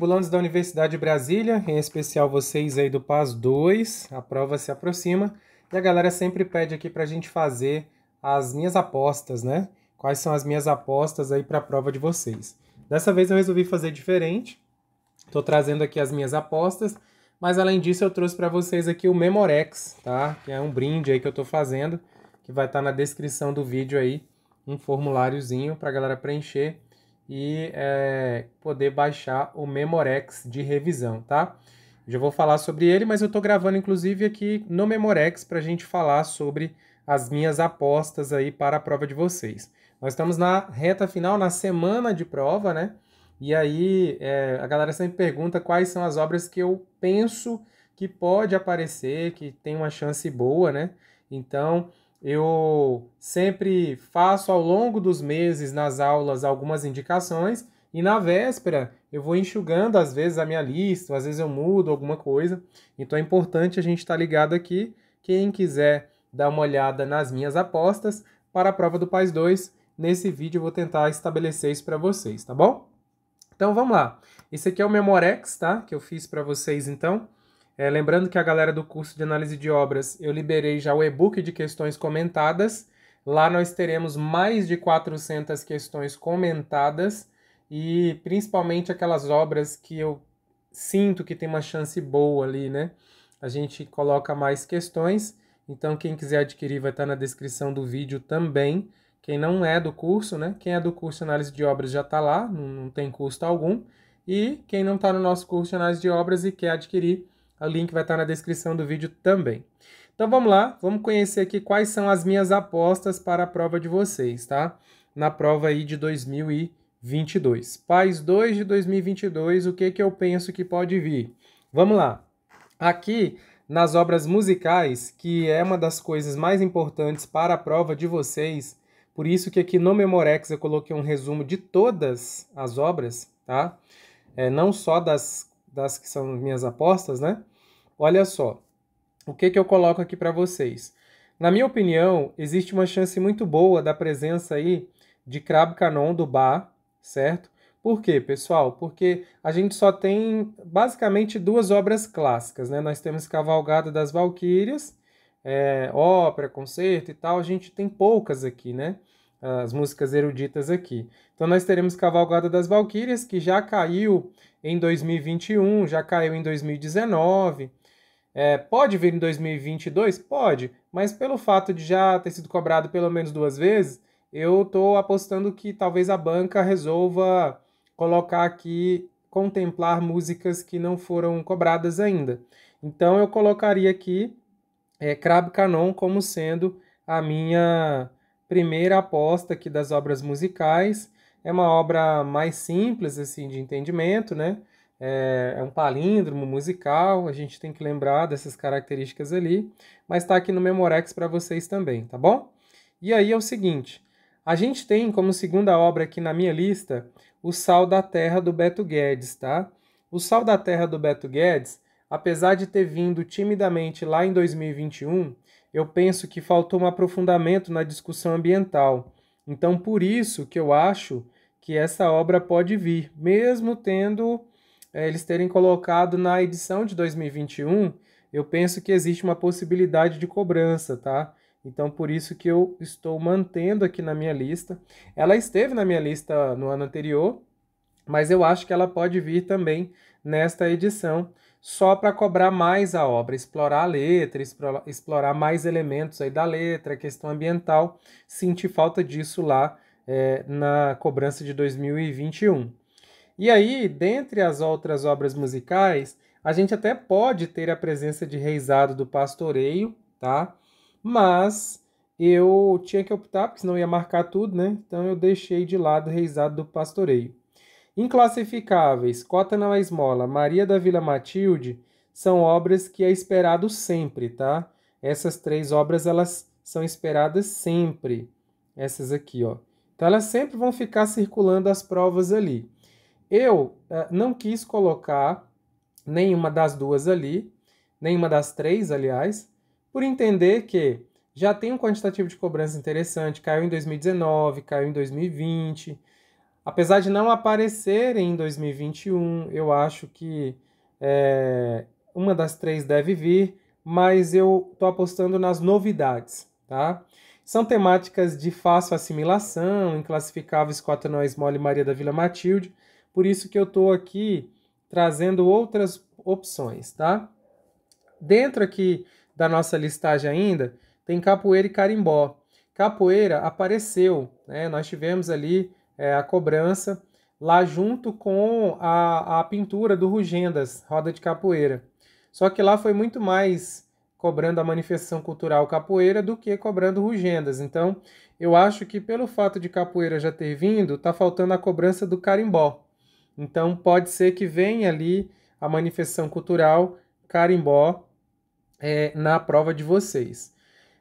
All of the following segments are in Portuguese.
Vestibulantes da Universidade de Brasília, em especial vocês aí do PAS 2, a prova se aproxima e a galera sempre pede aqui para a gente fazer as minhas apostas, né? Quais são as minhas apostas aí para a prova de vocês. Dessa vez eu resolvi fazer diferente, estou trazendo aqui as minhas apostas, mas além disso eu trouxe para vocês aqui o Memorex, tá? Que é um brinde aí que eu estou fazendo, que vai estar tá na descrição do vídeo aí, um formuláriozinho para a galera preencher e é, poder baixar o Memorex de revisão, tá? Já vou falar sobre ele, mas eu estou gravando inclusive aqui no Memorex para a gente falar sobre as minhas apostas aí para a prova de vocês. Nós estamos na reta final, na semana de prova, né? E aí é, a galera sempre pergunta quais são as obras que eu penso que pode aparecer, que tem uma chance boa, né? Então eu sempre faço ao longo dos meses nas aulas algumas indicações e na véspera eu vou enxugando às vezes a minha lista, às vezes eu mudo alguma coisa. Então é importante a gente estar tá ligado aqui. Quem quiser dar uma olhada nas minhas apostas para a prova do PAIS 2, nesse vídeo eu vou tentar estabelecer isso para vocês, tá bom? Então vamos lá. Esse aqui é o Memorex, tá? Que eu fiz para vocês então. É, lembrando que a galera do curso de análise de obras, eu liberei já o e-book de questões comentadas. Lá nós teremos mais de 400 questões comentadas e principalmente aquelas obras que eu sinto que tem uma chance boa ali, né? A gente coloca mais questões. Então, quem quiser adquirir vai estar na descrição do vídeo também. Quem não é do curso, né? Quem é do curso de análise de obras já está lá, não, não tem custo algum. E quem não está no nosso curso de análise de obras e quer adquirir, o link vai estar na descrição do vídeo também. Então vamos lá, vamos conhecer aqui quais são as minhas apostas para a prova de vocês, tá? Na prova aí de 2022. Pais 2 de 2022, o que que eu penso que pode vir? Vamos lá. Aqui nas obras musicais, que é uma das coisas mais importantes para a prova de vocês, por isso que aqui no Memorex eu coloquei um resumo de todas as obras, tá? É, não só das das que são minhas apostas, né? Olha só, o que, que eu coloco aqui para vocês. Na minha opinião, existe uma chance muito boa da presença aí de Crab Canon do Bar, certo? Por quê, pessoal? Porque a gente só tem basicamente duas obras clássicas, né? Nós temos Cavalgada das Valquírias, é, ópera, concerto e tal, a gente tem poucas aqui, né? as músicas eruditas aqui. Então nós teremos Cavalgada das Valquírias, que já caiu em 2021, já caiu em 2019. É, pode vir em 2022? Pode, mas pelo fato de já ter sido cobrado pelo menos duas vezes, eu estou apostando que talvez a banca resolva colocar aqui, contemplar músicas que não foram cobradas ainda. Então eu colocaria aqui é, Crab Canon como sendo a minha primeira aposta aqui das obras musicais. É uma obra mais simples assim de entendimento, né? É, é um palíndromo musical, a gente tem que lembrar dessas características ali, mas está aqui no Memorex para vocês também, tá bom? E aí é o seguinte, a gente tem como segunda obra aqui na minha lista o Sal da Terra do Beto Guedes, tá? O Sal da Terra do Beto Guedes, apesar de ter vindo timidamente lá em 2021, eu penso que faltou um aprofundamento na discussão ambiental. Então, por isso que eu acho que essa obra pode vir, mesmo tendo eles terem colocado na edição de 2021, eu penso que existe uma possibilidade de cobrança, tá? Então, por isso que eu estou mantendo aqui na minha lista. Ela esteve na minha lista no ano anterior, mas eu acho que ela pode vir também nesta edição só para cobrar mais a obra, explorar a letra, explorar mais elementos aí da letra, questão ambiental. Senti falta disso lá é, na cobrança de 2021. E aí, dentre as outras obras musicais, a gente até pode ter a presença de Reisado do Pastoreio, tá? Mas eu tinha que optar, porque senão ia marcar tudo, né? Então eu deixei de lado Reisado do Pastoreio. Inclassificáveis, Cota na Esmola, Maria da Vila Matilde são obras que é esperado sempre, tá? Essas três obras elas são esperadas sempre. Essas aqui, ó. Então elas sempre vão ficar circulando as provas ali. Eu uh, não quis colocar nenhuma das duas ali, nenhuma das três, aliás, por entender que já tem um quantitativo de cobrança interessante, caiu em 2019, caiu em 2020, Apesar de não aparecerem em 2021, eu acho que é, uma das três deve vir, mas eu estou apostando nas novidades, tá? São temáticas de fácil assimilação, inclassificáveis Cotonóis Mole Maria da Vila Matilde, por isso que eu estou aqui trazendo outras opções, tá? Dentro aqui da nossa listagem ainda, tem capoeira e carimbó. Capoeira apareceu, né? Nós tivemos ali é, a cobrança lá junto com a, a pintura do Rugendas, Roda de Capoeira. Só que lá foi muito mais cobrando a manifestação cultural capoeira do que cobrando Rugendas. Então, eu acho que pelo fato de capoeira já ter vindo, está faltando a cobrança do carimbó. Então, pode ser que venha ali a manifestação cultural carimbó é, na prova de vocês.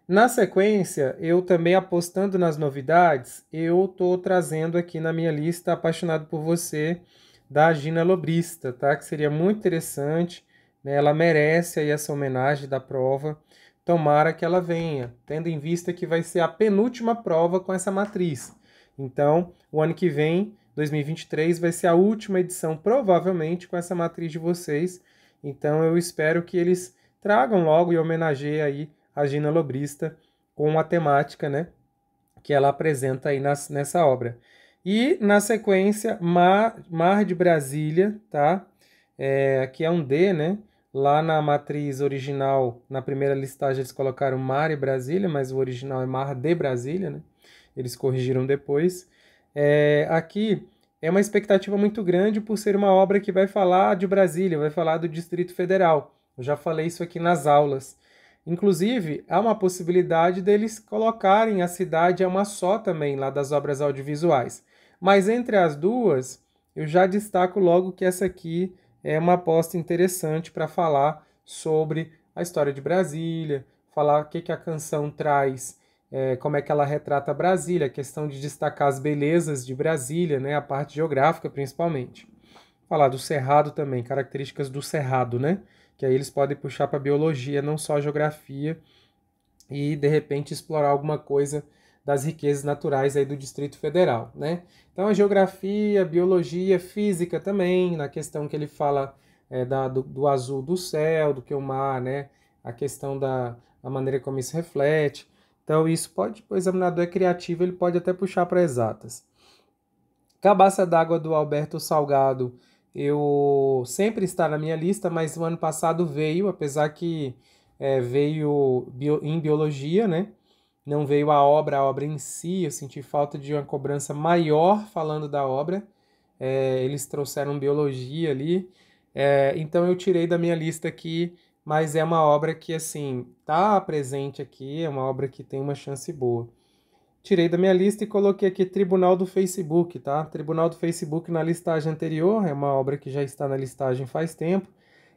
Na sequência, eu também apostando nas novidades, eu estou trazendo aqui na minha lista Apaixonado por Você, da Gina Lobrista, tá? Que seria muito interessante, né? Ela merece aí essa homenagem da prova. Tomara que ela venha, tendo em vista que vai ser a penúltima prova com essa matriz. Então, o ano que vem, 2023, vai ser a última edição, provavelmente, com essa matriz de vocês. Então, eu espero que eles tragam logo e homenageiem aí a Gina Lobrista com a temática, né, que ela apresenta aí nas, nessa obra. E na sequência, Mar, Mar de Brasília, tá? É, que é um D, né? Lá na matriz original, na primeira listagem, eles colocaram Mar e Brasília, mas o original é Mar de Brasília, né? Eles corrigiram depois. É, aqui é uma expectativa muito grande por ser uma obra que vai falar de Brasília, vai falar do Distrito Federal. Eu já falei isso aqui nas aulas. Inclusive, há uma possibilidade deles colocarem a cidade a uma só também lá das obras audiovisuais. Mas entre as duas, eu já destaco logo que essa aqui é uma aposta interessante para falar sobre a história de Brasília, falar o que, que a canção traz, é, como é que ela retrata Brasília, a questão de destacar as belezas de Brasília, né, a parte geográfica principalmente. Falar do Cerrado também, características do Cerrado, né? que aí eles podem puxar para biologia, não só geografia, e de repente explorar alguma coisa das riquezas naturais aí do Distrito Federal, né? Então a geografia, biologia, física também, na questão que ele fala é, da, do, do, azul do céu, do que o mar, né? A questão da a maneira como isso reflete. Então isso pode, o examinador é criativo, ele pode até puxar para exatas. Cabaça d'água do Alberto Salgado eu sempre está na minha lista, mas o ano passado veio, apesar que é, veio bio, em biologia, né? Não veio a obra, a obra em si. Eu senti falta de uma cobrança maior falando da obra. É, eles trouxeram biologia ali, é, então eu tirei da minha lista aqui, mas é uma obra que assim tá presente aqui, é uma obra que tem uma chance boa tirei da minha lista e coloquei aqui Tribunal do Facebook, tá? Tribunal do Facebook na listagem anterior, é uma obra que já está na listagem faz tempo.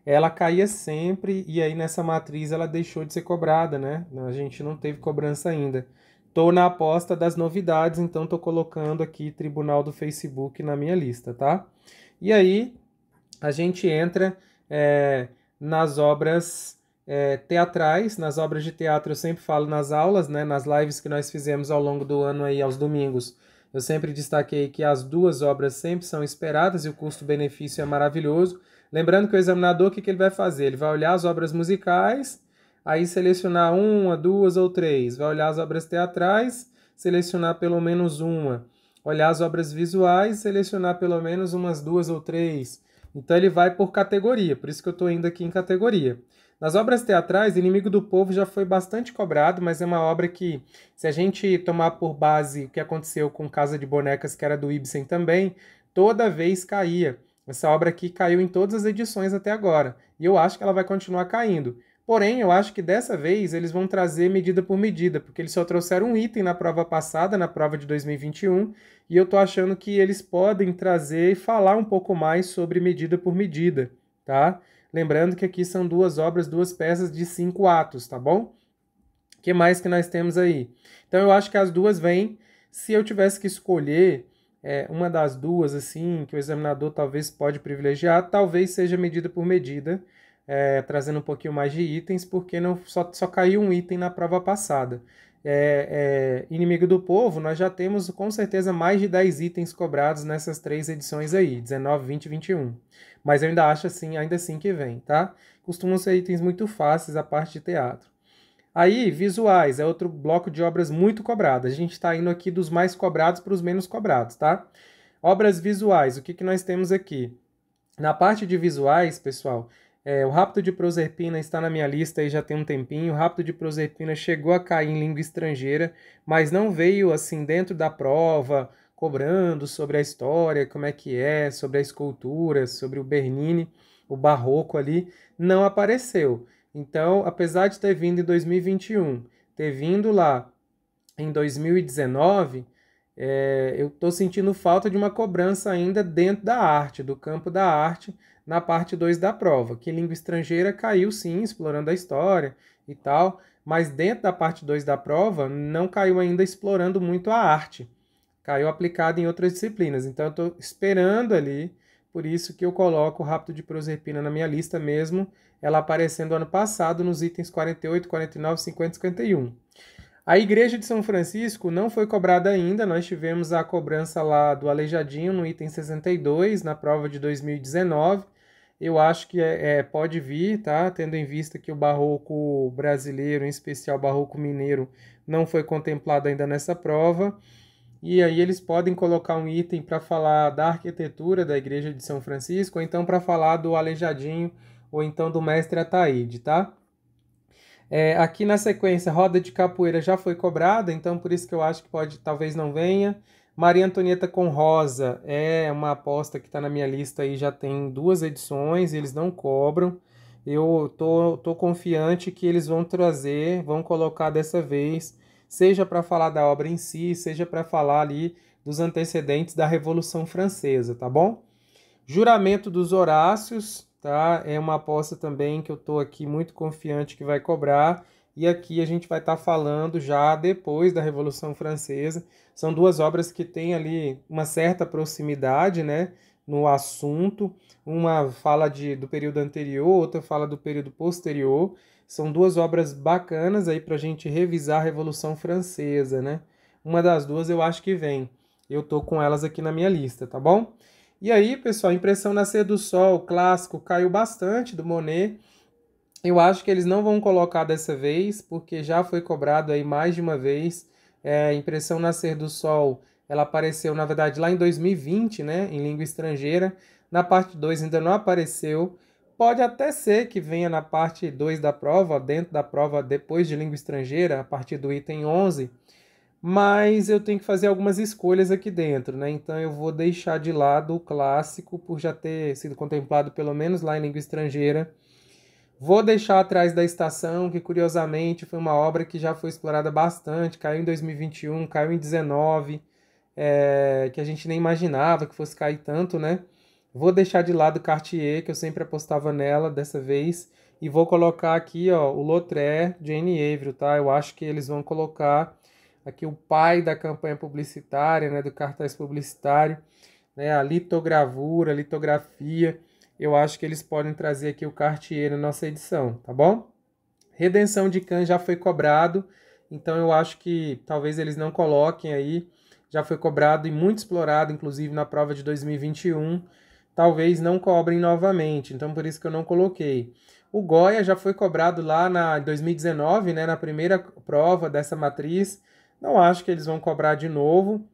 Ela caía sempre e aí nessa matriz ela deixou de ser cobrada, né? A gente não teve cobrança ainda. Tô na aposta das novidades, então tô colocando aqui Tribunal do Facebook na minha lista, tá? E aí a gente entra é, nas obras é, teatrais, nas obras de teatro eu sempre falo nas aulas, né, nas lives que nós fizemos ao longo do ano aí aos domingos. Eu sempre destaquei que as duas obras sempre são esperadas e o custo-benefício é maravilhoso. Lembrando que o examinador, o que, que ele vai fazer? Ele vai olhar as obras musicais, aí selecionar uma, duas ou três. Vai olhar as obras teatrais, selecionar pelo menos uma. Olhar as obras visuais, selecionar pelo menos umas duas ou três. Então ele vai por categoria, por isso que eu estou indo aqui em categoria. Nas obras teatrais, Inimigo do Povo já foi bastante cobrado, mas é uma obra que, se a gente tomar por base o que aconteceu com Casa de Bonecas, que era do Ibsen também, toda vez caía. Essa obra aqui caiu em todas as edições até agora, e eu acho que ela vai continuar caindo. Porém, eu acho que dessa vez eles vão trazer medida por medida, porque eles só trouxeram um item na prova passada, na prova de 2021, e eu tô achando que eles podem trazer e falar um pouco mais sobre medida por medida, tá? Lembrando que aqui são duas obras, duas peças de cinco atos, tá bom? O que mais que nós temos aí? Então eu acho que as duas vêm. Se eu tivesse que escolher é, uma das duas, assim, que o examinador talvez pode privilegiar, talvez seja medida por medida, é, trazendo um pouquinho mais de itens, porque não só, só caiu um item na prova passada. é, é, Inimigo do Povo, nós já temos com certeza mais de 10 itens cobrados nessas três edições aí, 19, 20 e 21. Mas eu ainda acho assim, ainda assim que vem, tá? Costumam ser itens muito fáceis a parte de teatro. Aí, visuais, é outro bloco de obras muito cobradas. A gente está indo aqui dos mais cobrados para os menos cobrados, tá? Obras visuais, o que, que nós temos aqui? Na parte de visuais, pessoal, é, o Rapto de Proserpina está na minha lista e já tem um tempinho. O Rapto de Proserpina chegou a cair em língua estrangeira, mas não veio assim dentro da prova, cobrando sobre a história, como é que é, sobre a escultura, sobre o Bernini, o barroco ali, não apareceu. Então, apesar de ter vindo em 2021, ter vindo lá em 2019, é, eu estou sentindo falta de uma cobrança ainda dentro da arte, do campo da arte, na parte 2 da prova, que língua estrangeira caiu sim, explorando a história e tal, mas dentro da parte 2 da prova não caiu ainda explorando muito a arte. Caiu aplicado em outras disciplinas. Então eu estou esperando ali, por isso que eu coloco o Rápido de Proserpina na minha lista mesmo, ela aparecendo ano passado nos itens 48, 49, 50 e 51. A igreja de São Francisco não foi cobrada ainda, nós tivemos a cobrança lá do Aleijadinho no item 62, na prova de 2019. Eu acho que é, é, pode vir, tá? Tendo em vista que o barroco brasileiro, em especial o barroco mineiro, não foi contemplado ainda nessa prova. E aí eles podem colocar um item para falar da arquitetura da igreja de São Francisco, ou então para falar do Aleijadinho, ou então do mestre Ataíde, tá? É, aqui na sequência, roda de capoeira já foi cobrada, então por isso que eu acho que pode, talvez não venha. Maria Antonieta com Rosa é uma aposta que está na minha lista aí, já tem duas edições, eles não cobram. Eu tô, tô confiante que eles vão trazer, vão colocar dessa vez, seja para falar da obra em si, seja para falar ali dos antecedentes da Revolução Francesa, tá bom? Juramento dos Horácios, tá? É uma aposta também que eu estou aqui muito confiante que vai cobrar. E aqui a gente vai estar tá falando já depois da Revolução Francesa. São duas obras que têm ali uma certa proximidade, né? No assunto. Uma fala de, do período anterior, outra fala do período posterior. São duas obras bacanas aí para a gente revisar a Revolução Francesa, né? Uma das duas eu acho que vem. Eu tô com elas aqui na minha lista, tá bom? E aí, pessoal, Impressão Nascer do Sol, clássico, caiu bastante do Monet. Eu acho que eles não vão colocar dessa vez, porque já foi cobrado aí mais de uma vez. É, Impressão Nascer do Sol, ela apareceu, na verdade, lá em 2020, né, em língua estrangeira. Na parte 2 ainda não apareceu. Pode até ser que venha na parte 2 da prova, dentro da prova depois de língua estrangeira, a partir do item 11 mas eu tenho que fazer algumas escolhas aqui dentro, né? Então eu vou deixar de lado o clássico por já ter sido contemplado pelo menos lá em língua estrangeira. Vou deixar atrás da estação, que curiosamente foi uma obra que já foi explorada bastante, caiu em 2021, caiu em 19, é, que a gente nem imaginava que fosse cair tanto, né? Vou deixar de lado Cartier, que eu sempre apostava nela dessa vez, e vou colocar aqui, ó, o Lautrec, Jane Averill, tá? Eu acho que eles vão colocar aqui o pai da campanha publicitária, né, do cartaz publicitário, né, a litogravura, a litografia. Eu acho que eles podem trazer aqui o Cartier na nossa edição, tá bom? Redenção de Can já foi cobrado, então eu acho que talvez eles não coloquem aí. Já foi cobrado e muito explorado, inclusive na prova de 2021. Talvez não cobrem novamente, então por isso que eu não coloquei. O Goya já foi cobrado lá na 2019, né, na primeira prova dessa matriz. Não acho que eles vão cobrar de novo.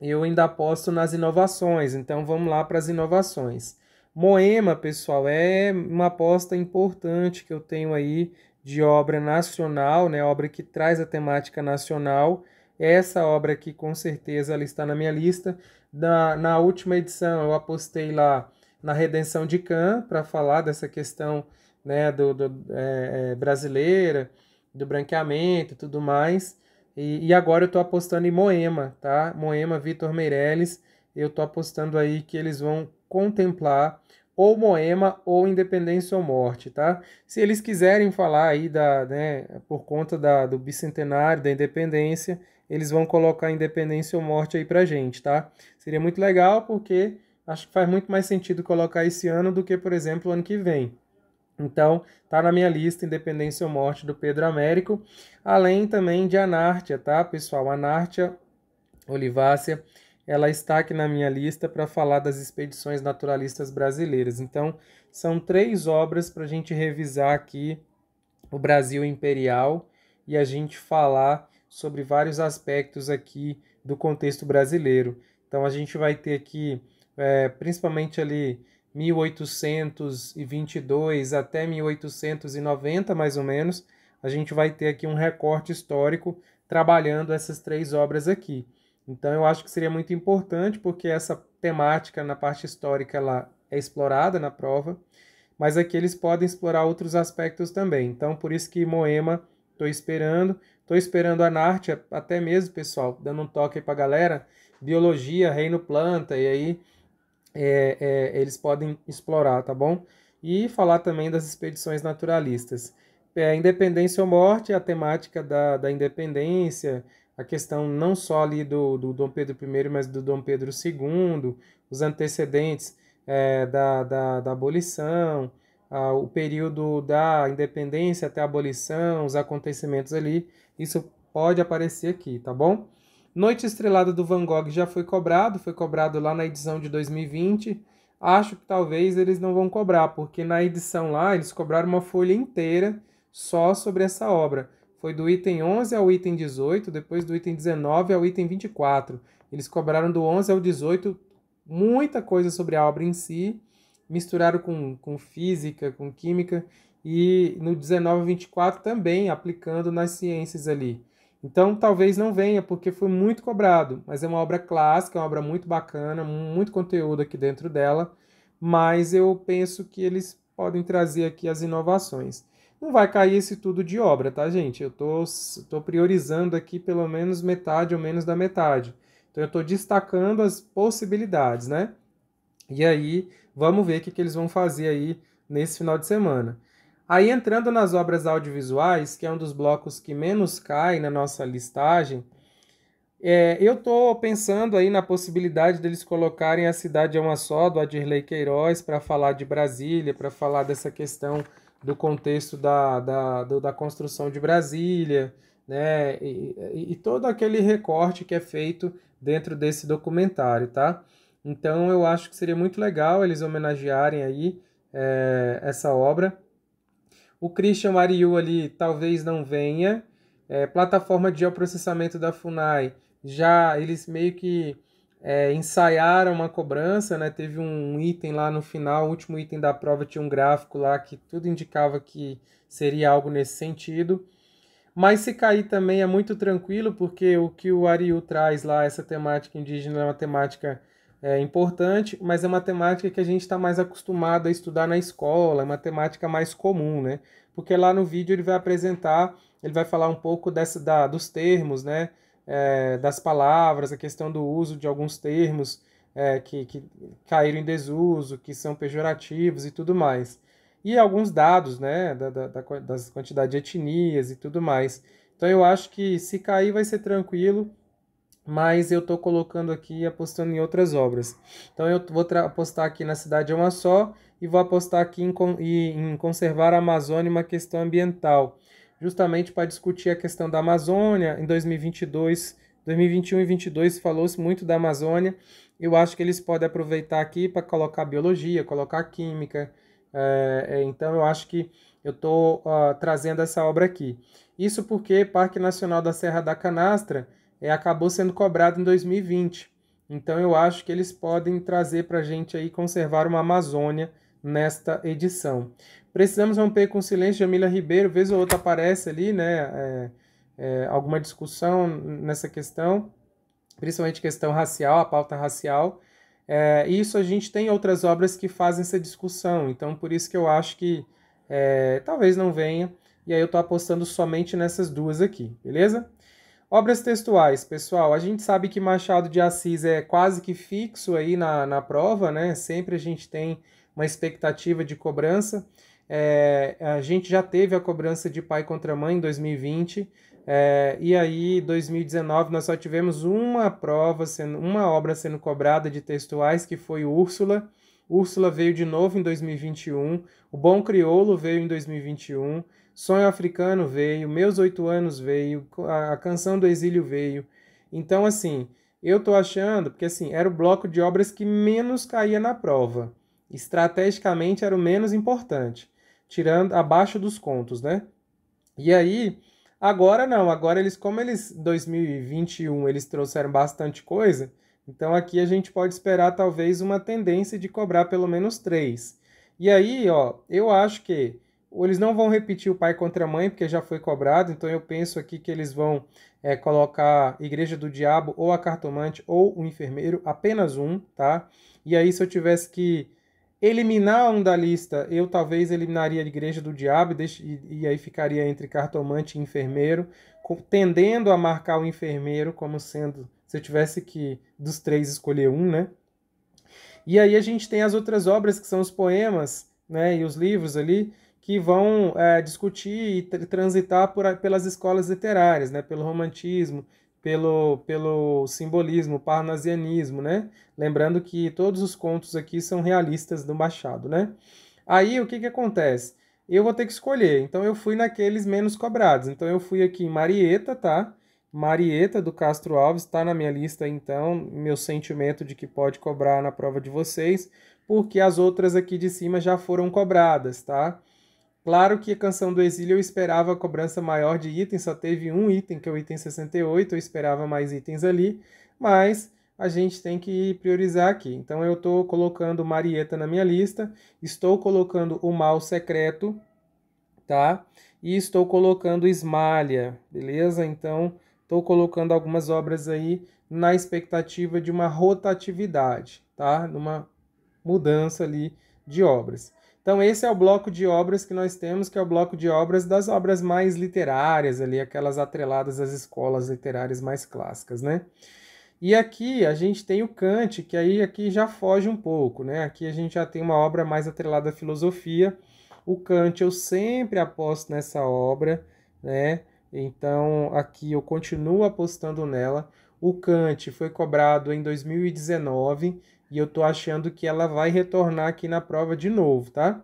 Eu ainda aposto nas inovações, então vamos lá para as inovações. Moema, pessoal, é uma aposta importante que eu tenho aí de obra nacional, né? Obra que traz a temática nacional. Essa obra aqui, com certeza, ela está na minha lista. Na, na última edição, eu apostei lá na Redenção de Can para falar dessa questão né, do, do é, é, brasileira, do branqueamento e tudo mais. E, e agora eu estou apostando em Moema, tá? Moema, Vitor Meirelles. Eu estou apostando aí que eles vão contemplar ou Moema ou Independência ou Morte, tá? Se eles quiserem falar aí da, né, por conta da, do bicentenário da independência, eles vão colocar Independência ou Morte aí pra gente, tá? Seria muito legal porque acho que faz muito mais sentido colocar esse ano do que, por exemplo, o ano que vem. Então, tá na minha lista Independência ou Morte do Pedro Américo, além também de Anártia, tá, pessoal? Anártia Olivácea, ela está aqui na minha lista para falar das expedições naturalistas brasileiras. Então, são três obras para a gente revisar aqui o Brasil Imperial e a gente falar sobre vários aspectos aqui do contexto brasileiro. Então, a gente vai ter aqui, é, principalmente ali, 1822 até 1890, mais ou menos, a gente vai ter aqui um recorte histórico trabalhando essas três obras aqui. Então eu acho que seria muito importante porque essa temática na parte histórica ela é explorada na prova, mas aqui eles podem explorar outros aspectos também. Então por isso que Moema estou esperando, estou esperando a Narte até mesmo, pessoal, dando um toque para a galera, biologia, reino planta e aí é, é, eles podem explorar, tá bom? E falar também das expedições naturalistas. É, independência ou morte, a temática da, da independência, a questão não só ali do, do Dom Pedro I, mas do Dom Pedro II, os antecedentes é, da, da, da abolição, a, o período da independência até a abolição, os acontecimentos ali, isso pode aparecer aqui, tá bom? Noite Estrelada do Van Gogh já foi cobrado, foi cobrado lá na edição de 2020. Acho que talvez eles não vão cobrar, porque na edição lá eles cobraram uma folha inteira só sobre essa obra. Foi do item 11 ao item 18, depois do item 19 ao item 24. Eles cobraram do 11 ao 18 muita coisa sobre a obra em si, misturaram com, com física, com química, e no 19 e 24 também aplicando nas ciências ali. Então talvez não venha, porque foi muito cobrado, mas é uma obra clássica, é uma obra muito bacana, muito conteúdo aqui dentro dela, mas eu penso que eles podem trazer aqui as inovações. Não vai cair esse tudo de obra, tá, gente? Eu tô, tô priorizando aqui pelo menos metade ou menos da metade. Então eu estou destacando as possibilidades, né? E aí, vamos ver o que, que eles vão fazer aí nesse final de semana. Aí entrando nas obras audiovisuais, que é um dos blocos que menos cai na nossa listagem, é, eu estou pensando aí na possibilidade deles colocarem a cidade é uma só, do Adirley Queiroz, para falar de Brasília, para falar dessa questão do contexto da, da, do, da construção de Brasília, né? E, e, e, todo aquele recorte que é feito dentro desse documentário, tá? Então eu acho que seria muito legal eles homenagearem aí é, essa obra. O Christian Mariu ali talvez não venha. É, plataforma de geoprocessamento da FUNAI, já eles meio que é, ensaiaram uma cobrança, né? Teve um item lá no final, o último item da prova tinha um gráfico lá que tudo indicava que seria algo nesse sentido. Mas se cair também é muito tranquilo, porque o que o Ariu traz lá, essa temática indígena, é uma temática é, importante, mas é uma temática que a gente está mais acostumado a estudar na escola, é uma temática mais comum, né? Porque lá no vídeo ele vai apresentar, ele vai falar um pouco dessa, da, dos termos, né? É, das palavras, a questão do uso de alguns termos é, que, que caíram em desuso, que são pejorativos e tudo mais. E alguns dados, né? Da, da, da, das quantidades de etnias e tudo mais. Então eu acho que se cair vai ser tranquilo mas eu estou colocando aqui apostando em outras obras. Então eu vou apostar aqui na cidade é uma só e vou apostar aqui em, em conservar a Amazônia uma questão ambiental, justamente para discutir a questão da Amazônia em 2022, 2021 e 2022 falou-se muito da Amazônia. Eu acho que eles podem aproveitar aqui para colocar biologia, colocar química. É, então eu acho que eu estou uh, trazendo essa obra aqui. Isso porque Parque Nacional da Serra da Canastra é, acabou sendo cobrado em 2020. Então eu acho que eles podem trazer para a gente aí conservar uma Amazônia nesta edição. Precisamos romper com o silêncio. Jamila Ribeiro, vez ou outra aparece ali, né? É, é, alguma discussão nessa questão, principalmente questão racial, a pauta racial. É, isso a gente tem outras obras que fazem essa discussão, então por isso que eu acho que é, talvez não venha, e aí eu estou apostando somente nessas duas aqui, beleza? Obras textuais, pessoal, a gente sabe que Machado de Assis é quase que fixo aí na, na prova, né? Sempre a gente tem uma expectativa de cobrança. É, a gente já teve a cobrança de pai contra mãe em 2020, é, e aí 2019 nós só tivemos uma prova, sendo, uma obra sendo cobrada de textuais, que foi Úrsula, Úrsula veio de novo em 2021, O Bom Crioulo veio em 2021, Sonho Africano veio, Meus Oito Anos veio, a Canção do Exílio veio. Então, assim, eu tô achando, porque assim, era o bloco de obras que menos caía na prova. Estrategicamente era o menos importante, tirando abaixo dos contos, né? E aí, agora não, agora eles, como eles 2021 eles trouxeram bastante coisa, então aqui a gente pode esperar talvez uma tendência de cobrar pelo menos três. E aí, ó, eu acho que eles não vão repetir o pai contra a mãe, porque já foi cobrado, então eu penso aqui que eles vão é, colocar Igreja do Diabo, ou a cartomante, ou o enfermeiro, apenas um, tá? E aí, se eu tivesse que eliminar um da lista, eu talvez eliminaria a Igreja do Diabo, e, e aí ficaria entre cartomante e enfermeiro, tendendo a marcar o enfermeiro como sendo se eu tivesse que, dos três, escolher um, né? E aí a gente tem as outras obras, que são os poemas, né, e os livros ali, que vão é, discutir e transitar por, pelas escolas literárias, né, pelo romantismo, pelo, pelo simbolismo, parnasianismo, né? Lembrando que todos os contos aqui são realistas do Machado, né? Aí o que, que acontece? Eu vou ter que escolher, então eu fui naqueles menos cobrados. Então eu fui aqui em Marieta, tá? Marieta do Castro Alves está na minha lista, então, meu sentimento de que pode cobrar na prova de vocês, porque as outras aqui de cima já foram cobradas, tá? Claro que a Canção do Exílio eu esperava a cobrança maior de itens, só teve um item, que é o item 68, eu esperava mais itens ali, mas a gente tem que priorizar aqui. Então eu estou colocando Marieta na minha lista, estou colocando o Mal Secreto, tá? E estou colocando Esmalha, beleza? Então Estou colocando algumas obras aí na expectativa de uma rotatividade, tá? Numa mudança ali de obras. Então esse é o bloco de obras que nós temos, que é o bloco de obras das obras mais literárias ali, aquelas atreladas às escolas literárias mais clássicas, né? E aqui a gente tem o Kant, que aí aqui já foge um pouco, né? Aqui a gente já tem uma obra mais atrelada à filosofia. O Kant eu sempre aposto nessa obra, né? Então aqui eu continuo apostando nela. O Kant foi cobrado em 2019 e eu tô achando que ela vai retornar aqui na prova de novo, tá?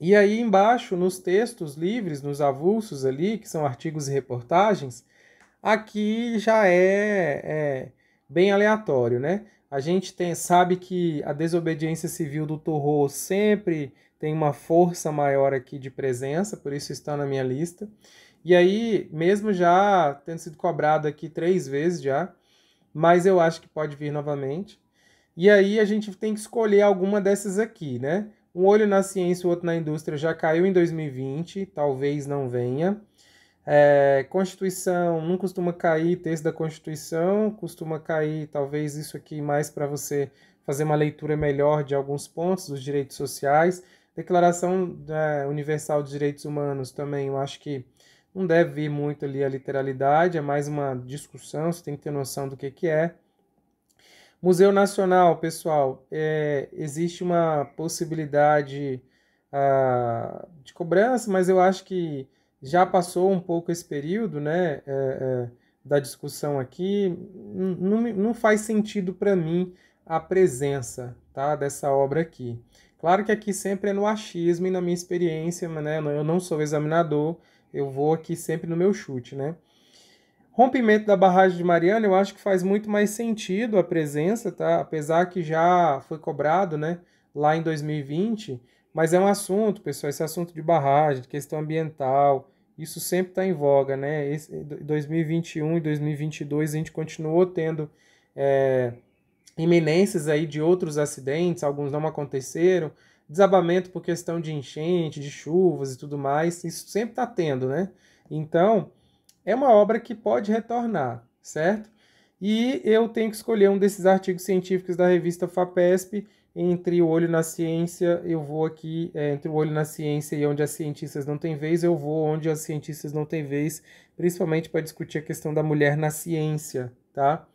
E aí embaixo, nos textos livres, nos avulsos ali, que são artigos e reportagens, aqui já é, é bem aleatório, né? A gente tem, sabe que a desobediência civil do Torro sempre tem uma força maior aqui de presença, por isso está na minha lista. E aí, mesmo já tendo sido cobrado aqui três vezes já, mas eu acho que pode vir novamente. E aí a gente tem que escolher alguma dessas aqui, né? Um olho na ciência, o outro na indústria já caiu em 2020, talvez não venha. É, Constituição não costuma cair, texto da Constituição costuma cair, talvez isso aqui mais para você fazer uma leitura melhor de alguns pontos dos direitos sociais. Declaração é, Universal dos Direitos Humanos também, eu acho que não deve vir muito ali a literalidade, é mais uma discussão, você tem que ter noção do que, que é. Museu Nacional, pessoal, é, existe uma possibilidade uh, de cobrança, mas eu acho que já passou um pouco esse período né, é, é, da discussão aqui. Não, não faz sentido para mim a presença tá, dessa obra aqui. Claro que aqui sempre é no achismo e na minha experiência, né, eu não sou examinador, eu vou aqui sempre no meu chute, né? Rompimento da barragem de Mariana, eu acho que faz muito mais sentido a presença, tá? Apesar que já foi cobrado, né, lá em 2020, mas é um assunto, pessoal, esse assunto de barragem, de questão ambiental, isso sempre está em voga, né? Esse, 2021 e 2022 a gente continuou tendo é, iminências aí de outros acidentes, alguns não aconteceram, desabamento por questão de enchente, de chuvas e tudo mais, isso sempre está tendo, né? Então, é uma obra que pode retornar, certo? E eu tenho que escolher um desses artigos científicos da revista FAPESP, entre o olho na ciência, eu vou aqui, é, entre o olho na ciência e onde as cientistas não têm vez, eu vou onde as cientistas não têm vez, principalmente para discutir a questão da mulher na ciência, tá?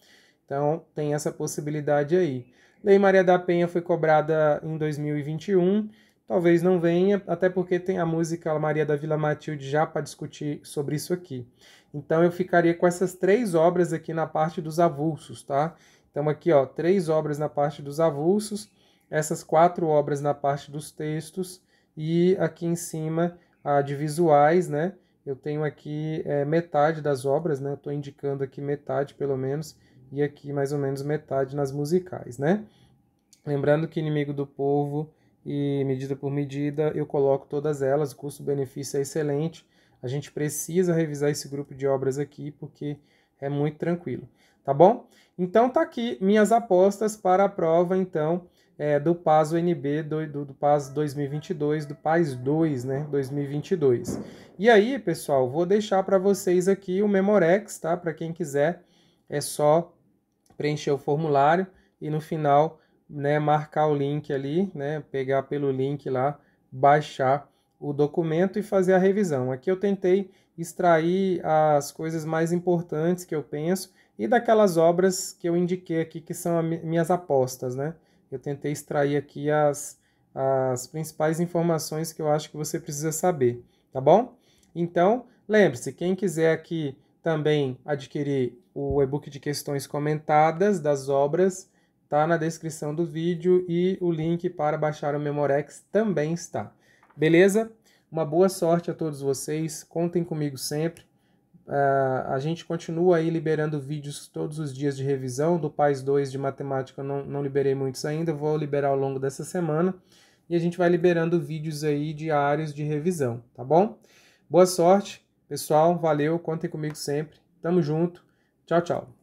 Então, tem essa possibilidade aí. Lei Maria da Penha foi cobrada em 2021, talvez não venha, até porque tem a música Maria da Vila Matilde já para discutir sobre isso aqui. Então eu ficaria com essas três obras aqui na parte dos avulsos, tá? Então aqui, ó, três obras na parte dos avulsos essas quatro obras na parte dos textos e aqui em cima a de visuais, né? Eu tenho aqui é, metade das obras, né? Estou indicando aqui metade pelo menos e aqui mais ou menos metade nas musicais, né? Lembrando que Inimigo do Povo e Medida por Medida eu coloco todas elas, o custo-benefício é excelente. A gente precisa revisar esse grupo de obras aqui porque é muito tranquilo, tá bom? Então tá aqui minhas apostas para a prova então é, do PAS UNB do, do, do PAS 2022, do PAS 2, né, 2022. E aí, pessoal, vou deixar para vocês aqui o Memorex, tá? Para quem quiser, é só preencher o formulário e no final, né, marcar o link ali, né, pegar pelo link lá, baixar o documento e fazer a revisão. Aqui eu tentei extrair as coisas mais importantes que eu penso e daquelas obras que eu indiquei aqui que são as minhas apostas, né? Eu tentei extrair aqui as, as principais informações que eu acho que você precisa saber, tá bom? Então, lembre-se, quem quiser aqui também adquirir o e-book de questões comentadas das obras, tá na descrição do vídeo e o link para baixar o Memorex também está. Beleza? Uma boa sorte a todos vocês, contem comigo sempre. Uh, a gente continua aí liberando vídeos todos os dias de revisão. Do PAIS 2 de matemática não, não liberei muitos ainda, vou liberar ao longo dessa semana. E a gente vai liberando vídeos aí diários de revisão, tá bom? Boa sorte, pessoal. Valeu, contem comigo sempre. Tamo junto. Tchau, tchau.